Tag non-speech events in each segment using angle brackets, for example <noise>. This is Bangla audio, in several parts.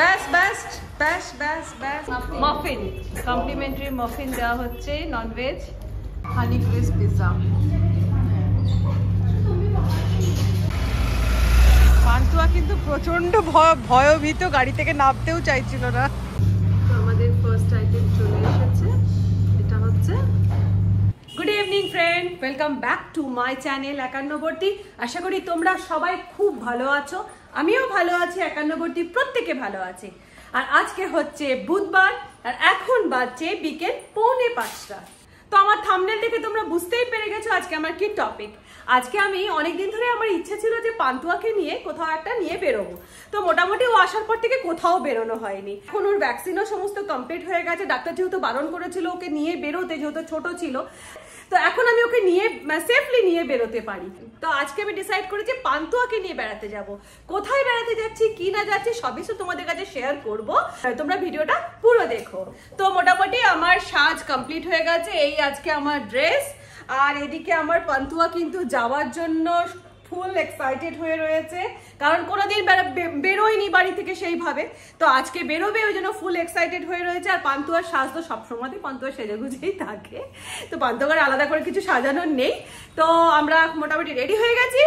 ব্যাস ব্যাস ব্যাস ব্যাস ব্যাস। মফিন কমপ্লিমেন্টারি মফিন দেওয়া হচ্ছে non-veg honey crisp pizza Pantua কিন্তু প্রচণ্ড ভয় ভয়ভীত গাড়ি থেকে নামতেও চাইছিল না। Good evening friend welcome back to my channel একান্নবর্তী আশা করি তোমরা সবাই খুব ভালো আছো। আমিও ভালো আছি একান্নবর্তী প্রত্যেকে ভালো আছে। আর আজকে হচ্ছে বুধবার, আর এখন বাজছে বিকেল পৌনে পাঁচটা। তো আমার থামনেল দেখে তোমরা বুঝতেই পেরে গেছো আজকে আমার কি টপিক আজকে আমি অনেকদিন ধরে আমার ইচ্ছে ছিল যে পান্তুয়াকে নিয়ে কোথাও একটা নিয়ে বেরোবো। তো মোটামুটি ও আসার পর থেকে কোথাও বেরোনো হয়নি। এখন ওর ভ্যাকসিনও সমস্ত কমপ্লিট হয়ে গেছে। ডাক্তার যেহেতু বারণ করেছিল ওকে নিয়ে বেরোতে, যেহেতু ছোট ছিল তো এখন আমি ওকে নিয়ে সেফলি নিয়ে বেরোতে পারি। তো আজকে আমি ডিসাইড করেছি পান্তুয়াকে নিয়ে বেড়াতে যাব। কোথায় বেড়াতে যাচ্ছি, কি না যাচ্ছি, সবই তো তোমাদের কাছে শেয়ার করব। তোমরা ভিডিওটা পুরো দেখো। তো মোটামুটি আমার সাজ কমপ্লিট হয়ে গেছে, এই আজকে আমার ড্রেস আর এদিকে আমার পান্তুয়া কিন্তু যাওয়ার জন্য ফুল এক্সাইটেড হয়ে রয়েছে। কারণ কোনোদিন বেরোয়নি বাড়ি থেকে সেইভাবে। তো আজকে বেরোবে ওই জন্য ফুল এক্সাইটেড হয়ে রয়েছে। আর পান্তুয়ার সাজ তো সবসময়তেই পান্তুয়া সেজে গুজেই থাকে। তো পান্তুয়ার আলাদা করে কিছু সাজানোর নেই। তো আমরা মোটামুটি রেডি হয়ে গেছি।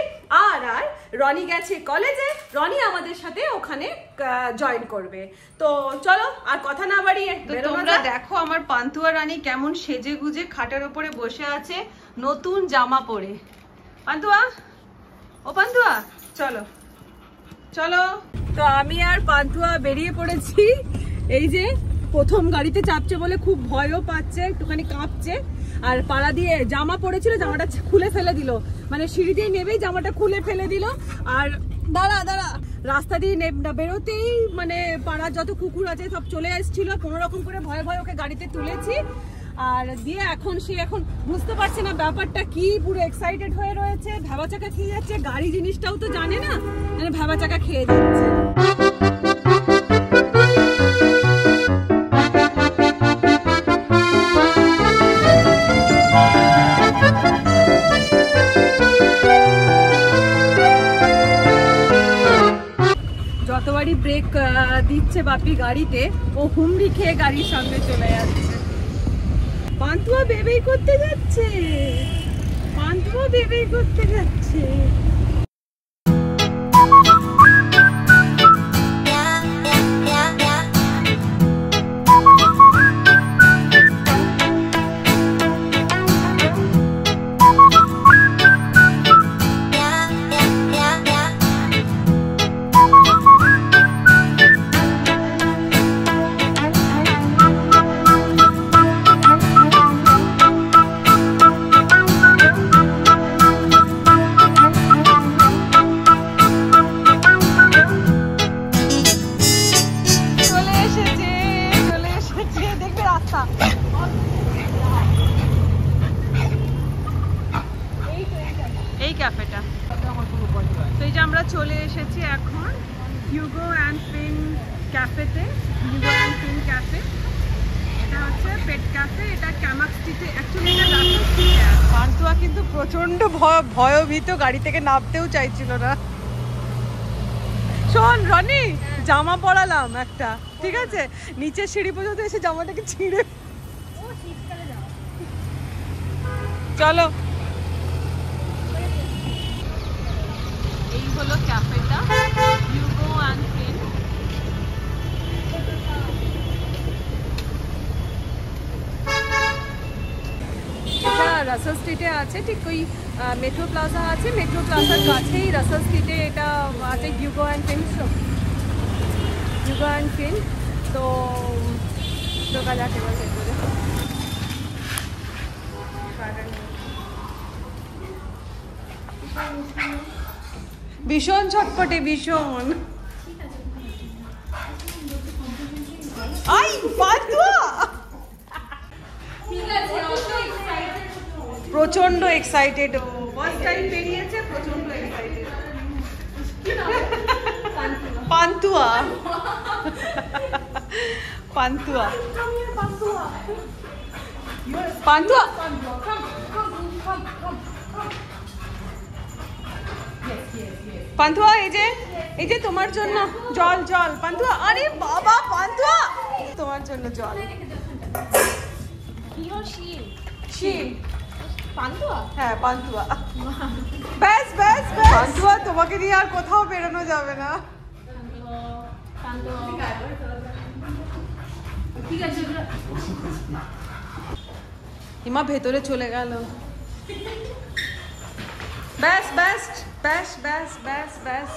আর আর রনি গেছে কলেজে রনি আমাদের সাথে ওখানে জয়েন করবে। তো চলো আর কথা না বাড়িয়ে তোমরা দেখো আমার পান্তুয়া রানী কেমন সেজে গুজে খাটের উপরে বসে আছে নতুন জামা পরে। পান্তুয়া ও পান্তুয়া, চলো। চলো। তো আমি আর পান্তুয়া বেরিয়ে পড়েছি। এই যে প্রথম গাড়িতে চাপছে বলে খুব ভয়ও পাচ্ছে, একটুখানি কাঁপছে। আর পাড়া দিয়ে জামা পড়েছিল, জামাটা খুলে ফেলে দিল। মানে সিঁড়ি দিয়ে নেবেই জামাটা খুলে ফেলে দিল। আর দাঁড়া দাঁড়া। রাস্তা দিয়ে বেরোতেই মানে পাড়ার যত কুকুর আছে সব চলে এসেছিল। কোনো রকম করে ভয়ে ভয়ে ওকে গাড়িতে তুলেছি। আর দিয়ে এখন সে এখন বুঝতে পারছে না ব্যাপারটা কি, পুরো এক্সাইটেড হয়ে রয়েছে। ভেবা চাকা খেয়ে যাচ্ছে, গাড়ি জিনিসটাও তো জানে না মানে ভেবা চাকা খেয়ে যাচ্ছে। যতবারই ব্রেক দিচ্ছে বাপি গাড়িতে, ও হুমড়ি খেয়ে গাড়ির সামনে চলে যাচ্ছে। পান্তুয়া বেবেই করতে যাচ্ছে। পান্তুয়া বেবেই করতে যাচ্ছে। ক্যাফেটা তো এই যে আমরা চলে এসেছি এখন হিউগো অ্যান্ড পিন ক্যাফেতে হিউগো অ্যান্ড পিন ক্যাফে এটা হচ্ছে পেট ক্যাফে এটা ক্যামাক স্ট্রিটে অ্যাকচুয়ালি এটা রাস্তা স্ট্রিটে পান্তুয়া কিন্তু প্রচণ্ড ভয়ভীত গাড়ি থেকে নামতেও চাইছিল না। শোন রনি জামা পরালাম একটা। ঠিক আছে? নিচের সিঁড়ি পর্যন্ত এসে জামাটাকে ছিঁড়ে চলো। রাসেল স্ট্রিটে আছে ঠিক ওই মেট্রো প্লাজা আছে। মেট্রো প্লাজার কাছেই রাসেল স্ট্রিটে এটা আছে Hugo and Pen Hugo and Pen তো ঢোকা যাক এবার ভেতরে ভীষণ ছটপটে ভীষণ। আই পাতুয়া প্রচণ্ড এক্সাইটেড ফার্স্ট টাইম বেরিয়েছে প্রচণ্ড এক্সাইটেড পান্তুয়া। পান্তুয়া। পান্তুয়া। পান্তুয়া এই যে এই যে তোমার জন্য জল জল। পান্তুয়া আরে বাবা পান্তুয়া! তোমার জন্য জল। শিল। পান্তুয়া? হ্যাঁ পান্তুয়া। ব্যাস ব্যাস ব্যাস। পান্তুয়া তোমাকে নিয়ে আর কোথাও বেরোনো যাবে না। ঠিক আছে হিমা ভেতরে চলে গেল। ব্যাস ব্যাস ব্যাস ব্যাস ব্যাস ব্যাস।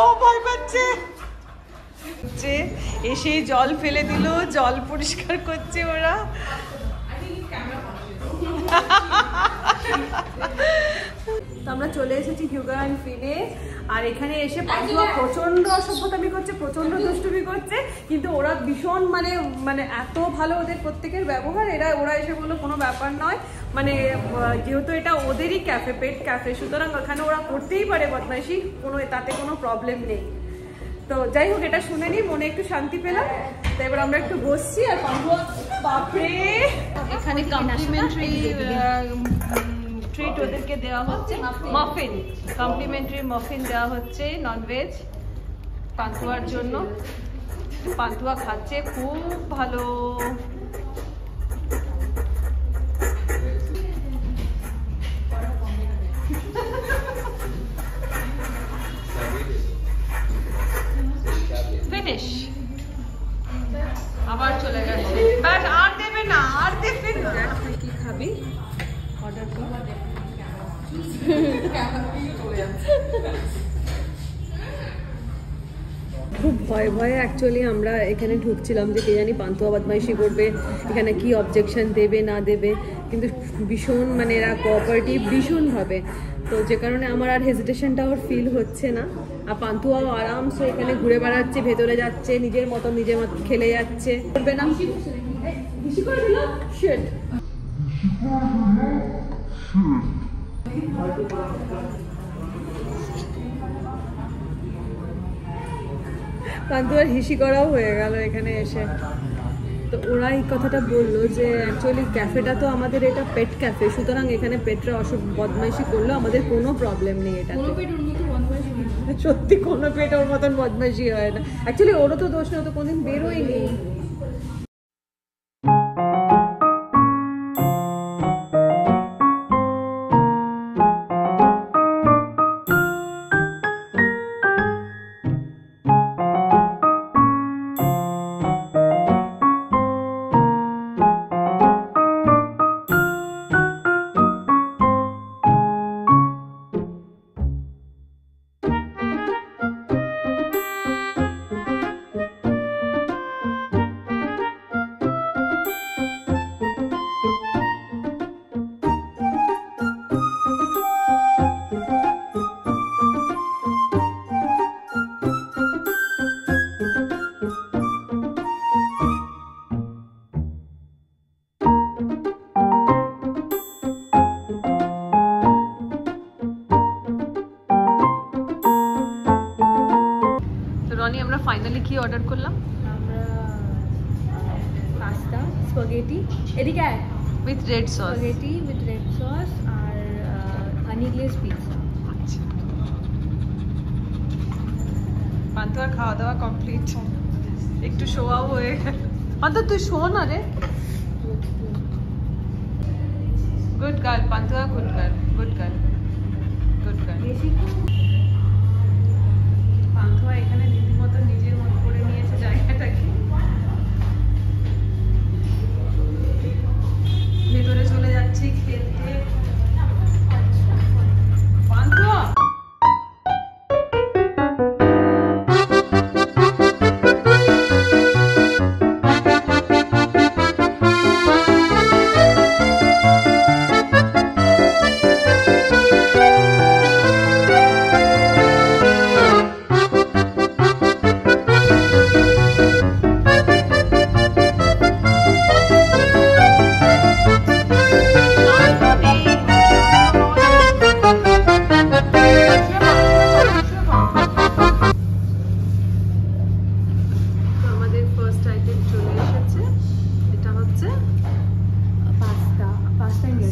ও ভয় পাচ্ছে। যে এসে জল ফেলে দিল জল পরিষ্কার করছে ওরা। তো আমরা চলে এসেছি হিউগা অ্যান্ড ফিনে আর এখানে এসে পাঁচুয়া প্রচণ্ড অসভ্যতামি করছে প্রচণ্ড দুষ্টুমি করছে। কিন্তু ওরা ভীষণ মানে মানে এত ভালো ওদের প্রত্যেকের ব্যবহার। এরা ওরা এসে বলল কোনো ব্যাপার নয়। মানে যেহেতু এটা ওদেরই ক্যাফে পেট ক্যাফে সুতরাং ওখানে ওরা করতেই পারে বদমাইশি কোনো তাতে কোনো প্রবলেম নেই। তো যাই হোক, এটা শুনে নি মনে একটু শান্তি পেলাম। তো এবার আমরা একটু বসছি আর বাপরে! এখানে কমপ্লিমেন্টারি ট্রিট ওদেরকে দেওয়া হচ্ছে। মাফিন কমপ্লিমেন্টারি মাফিন দেওয়া হচ্ছে ননভেজ পান্তুয়ার জন্য। পান্তুয়া খাচ্ছে, খুব ভালো। অ্যাকচুয়ালি আমরা এখানে ঢুকছিলাম যে কে জানি পান্তুয়া বদমাইশি করবে এখানে কি অবজেকশন দেবে না দেবে। কিন্তু ভীষণ মানে এরা কোঅপারেটিভ ভীষণভাবে তো যে কারণে আমার আর হেজিটেশনটা ওর ফিল হচ্ছে না। আর পান্তুয়াও আরামসে এখানে ঘুরে বেড়াচ্ছে ভেতরে যাচ্ছে নিজের মতো নিজের মতো খেলে যাচ্ছে। করবে না। হিসি করে দিল শিট পান্তুয়ার হিসি করাও হয়ে গেল এখানে এসে। তো ওরা এই কথাটা বলল যে অ্যাকচুয়ালি ক্যাফেটা তো আমাদের এটা পেট ক্যাফে সুতরাং এখানে পেটরা অসুখ বদমাইশি করল আমাদের কোনো প্রবলেম নেই এটা। সত্যি কোনো পেট ওর মতন বদমাইশি হয় না। অ্যাকচুয়ালি ওরও তো দোষ না তো কোনদিন বেরোই আমরা পাস্তা স্পাগেটি এদিকে আয় with red sauce spaghetti with red sauce R honey glaze pizza পান্তুয়ার খাওয়া দাওয়া কমপ্লিট একটু শোয়াও হয়ে গেল অন্তত তুই শো না রে good girl Pantua good girl good girl good girl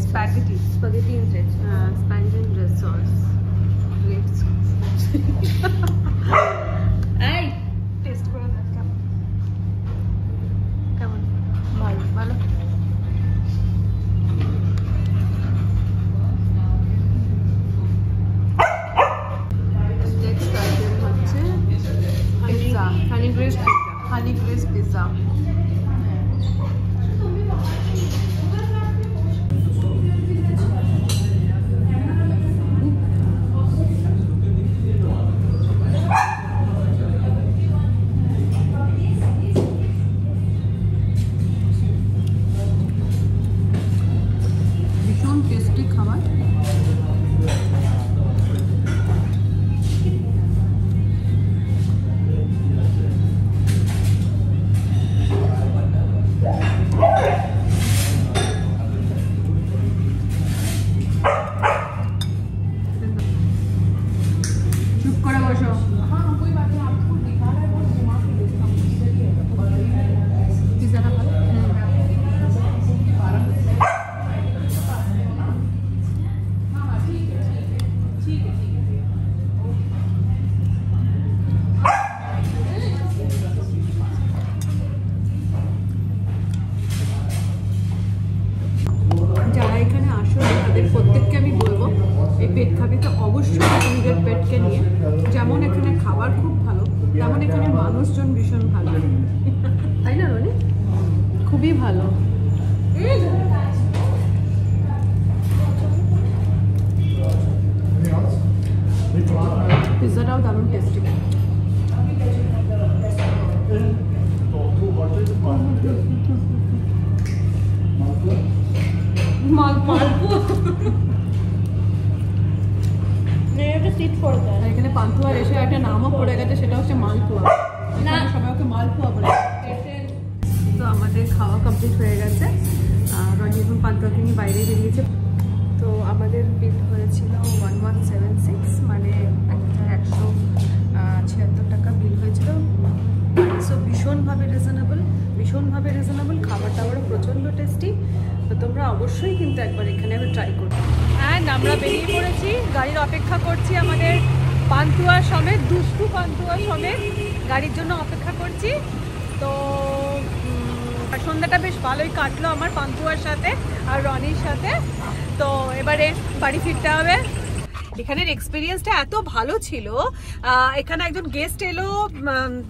spaghetti. Spaghetti and red. Uh, spaghetti in red sauce. Red sauce. <laughs> hey! Taste for that. Come on. Come on. Malo. Malo. Next item হচ্ছে pizza. Honey crisp pizza. Honey crisp pizza. খুবই ভালো। পিৎজাটাও দারুণ টেস্টি এখানে পান্তুয়ার এসে একটা নামও পড়ে গেছে সেটা হচ্ছে মালপোয়া। সবাই ওকে মালপোয়া বলে। আমাদের খাওয়া কমপ্লিট হয়ে গেছে। এখন পান্তুয়াকে নিয়ে বাইরে বেরিয়েছে। তো আমাদের বিল হয়েছিল ওয়ান ওয়ান সেভেন সিক্স মানে এক হাজার একশো ছিয়াত্তর টাকা বিল হয়েছিল। সো ভীষণভাবে রিজনেবল ভীষণভাবে রিজনেবল খাবার দাবারও প্রচণ্ড টেস্টি তো তোমরা অবশ্যই কিন্তু একবার এখানে আমি ট্রাই করবে। অ্যান্ড আমরা বেরিয়ে পড়েছি, গাড়ির অপেক্ষা করছি আমাদের পান্তুয়া সমেত, দুষ্টু পান্তুয়া সমেত গাড়ির জন্য অপেক্ষা করছি। তো আর সন্ধ্যাটা বেশ ভালোই কাটলো আমার পান্তুয়ার সাথে আর রনির সাথে। তো এবারে বাড়ি ফিরতে হবে। এখানের এক্সপিরিয়েন্সটা এত ভালো ছিল। এখানে একজন গেস্ট এলো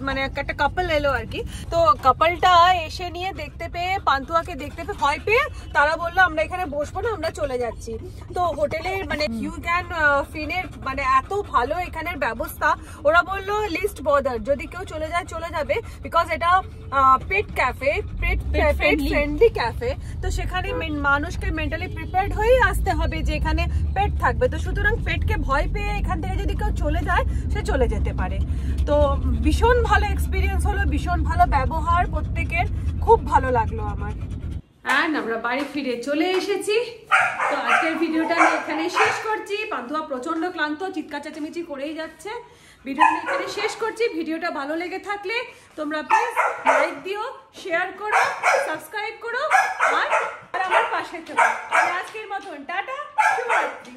মানে একটা কাপল এলো আর কি। তো কাপলটা এসে নিয়ে দেখতে পেয়ে পান্তুয়াকে দেখতে পেয়ে ভয় পেয়ে তারা বলল আমরা এখানে বসবো না আমরা চলে যাচ্ছি। তো হোটেলের মানে ইউ ক্যান ফিনের মানে এত ভালো এখানের ব্যবস্থা ওরা বলল লিস্ট বদার যদি কেউ চলে যায় চলে যাবে। বিকজ এটা pet cafe pet pet friendly cafe তো সেখানে মেন- মানুষকে মেন্টালি প্রিপেয়ার্ড হয়েই আসতে হবে যে এখানে পেট থাকবে। তো সুতরাং পেটকে ভয় পেয়ে এখান থেকে যদি কেউ চলে যায়, সে চলে যেতে পারে। তো ভীষণ ভালো এক্সপিরিয়েন্স হলো, ভীষণ ভালো ব্যবহার প্রত্যেকের। খুব ভালো লাগল আমার। অ্যান্ড আমরা বাড়ি ফিরে চলে এসেছি। তো আজকের ভিডিওটা আমি এখানে শেষ করছি। পান্তুয়া প্রচণ্ড ক্লান্ত, চিৎকার চেঁচামেচি করেই যাচ্ছে। ভিডিওটা এখানে শেষ করছি। ভিডিওটা ভালো লেগে থাকলে তোমরা প্লিজ লাইক দিও শেয়ার করো সাবস্ক্রাইব করো, আর আমার পাশে থেকো। আজকের মতন, টাটা, শুভরাত্রি।